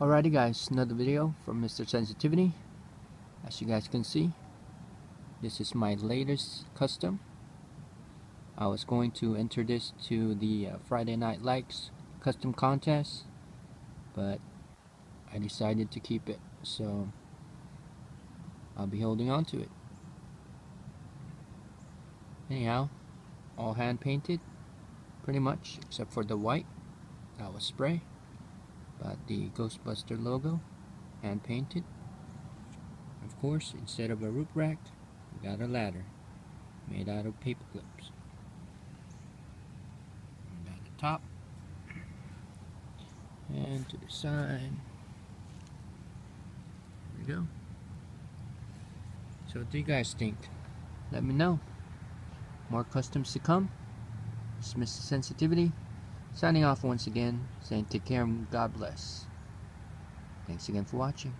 Alrighty guys, another video from Mr. Sensitivity. As you guys can see, this is my latest custom. I was going to enter this to the uh, Friday Night Likes custom contest, but I decided to keep it, so I'll be holding on to it. Anyhow, all hand painted, pretty much, except for the white. That was spray. But the Ghostbuster logo, hand painted. Of course, instead of a roof rack, we got a ladder made out of paper clips. And the top and to the side. There we go. So what do you guys think? Let me know. More customs to come. Mr. Sensitivity. Signing off once again, saying take care and God bless. Thanks again for watching.